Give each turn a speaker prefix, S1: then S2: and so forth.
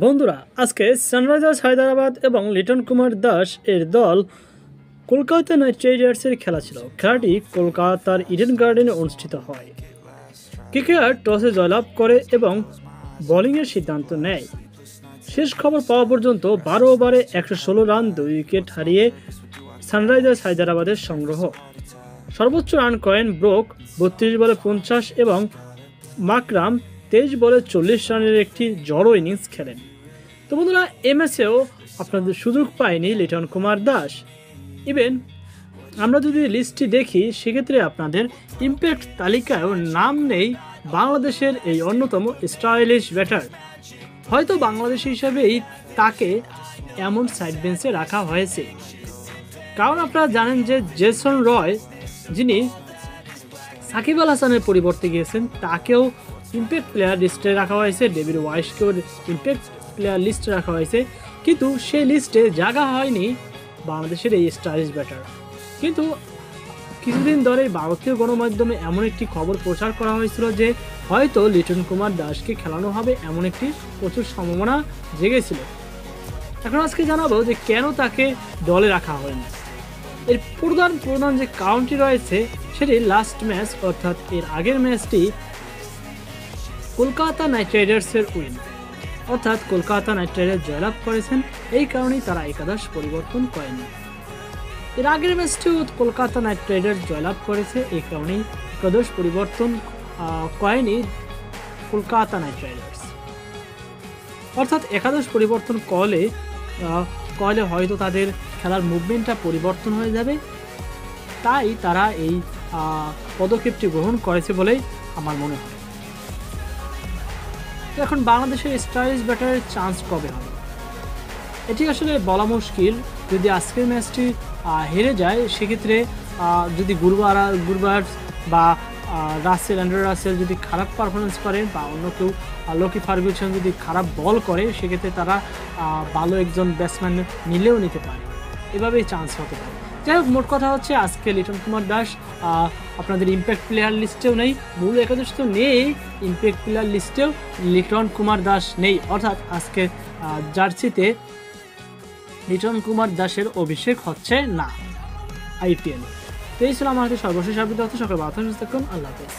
S1: বন্ধুরা, আজকে সানরাইজার্স হায়দ্রাবাদ এবং লিটন কুমার দাস এর দল কলকাতা নাইট রাইডার্সের খেলা ছিল। খেলাটি কলকাতার ইডেন গার্ডেনে অনুষ্ঠিত হয়। কেকেআর টসে জয়লাভ করে এবং বোলিংয়ের সিদ্ধান্ত নেয়। শেষ খবর পাওয়া পর্যন্ত বারো ওভারে একশো ষোলো রান, দুই উইকেট হারিয়ে সানরাইজার্স হায়দ্রাবাদের সংগ্রহ। সর্বোচ্চ রান করেন ব্রোক, বত্রিশ বলে পঞ্চাশ এবং মাকরাম তেইশ বলে চল্লিশ রানের একটি জড়ো ইনিংস খেলেন। তো বন্ধুরা, এ ম্যাচেও আপনাদের সুযোগ পায়নি লিটন কুমার দাস। ইভেন আমরা যদি লিস্টটি দেখি, সেক্ষেত্রে আপনাদের ইম্প্যাক্ট তালিকায়ও নাম নেই বাংলাদেশের এই অন্যতম স্টাইলিশ ব্যাটার। হয়তো বাংলাদেশ হিসাবেই তাকে এমন সাইড বেঞ্চে রাখা হয়েছে। কারণ আপনারা জানেন যে জেসন রয়, যিনি সাকিব আল হাসানের পরিবর্তে গিয়েছেন, তাকেও ইম্প্যাক্ট প্লেয়ার লিস্টে রাখা হয়েছে ডেভিড ওয়াইসকেও ইম্প্যাক্ট প্লেয়ার লিস্টে রাখা হয়েছে। কিন্তু সেই লিস্টে জায়গা হয়নি বাংলাদেশের এই স্টাইলিশ ব্যাটার কিন্তু কিছুদিন ধরে ভারতীয় গণমাধ্যমে এমন একটি খবর প্রচার করা হয়েছিল যে, হয়তো লিটন কুমার দাসকে খেলানো হবে এমন একটি প্রচুর সম্ভাবনা জেগেছিল। এখন আজকে জানাব যে কেন তাকে দলে রাখা হয়নি। এর প্রধান প্রধান যে কাউন্টি রয়েছে, সেটি লাস্ট ম্যাচ অর্থাৎ এর আগের ম্যাচটি কলকাতা নাইট রাইডার্সের উইন। অর্থাৎ কলকাতা নাইট রাইডার্স জয়লাভ করেছেন, এই কারণেই তারা একাদশ পরিবর্তন করেনি এর আগের ম্যাচটিও কলকাতা নাইট রাইডার্স জয়লাভ করেছে এই কারণেই একাদশ পরিবর্তন করেনি কলকাতা নাইট রাইডার্স। অর্থাৎ একাদশ পরিবর্তন করলে করলে হয়তো তাদের খেলার মুভমেন্টটা পরিবর্তন হয়ে যাবে। তাই তারা এই পদক্ষেপটি গ্রহণ করেছে বলেই আমার মনে হয়। এখন বাংলাদেশের স্টাইলিশ ব্যাটারের চান্স কবে হবে? এটি আসলে বলা মুশকিল। যদি আজকের ম্যাচটি হেরে যায়, সেক্ষেত্রে যদি গুরবার গুরবার বা রাসেল, অ্যান্ড্রো রাসেল যদি খারাপ পারফরমেন্স করে বা অন্য কেউ লকি ফার্গুসন যদি খারাপ বল করে, সেক্ষেত্রে তারা ভালো একজন ব্যাটসম্যান নিলেও নিতে পারে। এভাবেই চান্স হতে পারে। যাই হোক, মোট কথা হচ্ছে আজকে লিটন কুমার দাস আপনাদের ইম্প্যাক্ট প্লেয়ার লিস্টেও নেই, মূল একাদশ তো নেই ইম্প্যাক্ট প্লেয়ার লিস্টেও লিটন কুমার দাস নেই। অর্থাৎ আজকে জার্সিতে লিটন কুমার দাসের অভিষেক হচ্ছে না আইপিএল তো এই ছিল আমার সর্বশেষ আপডেট সকাল বাতাস থাকুন। আল্লাহ হাফেজ।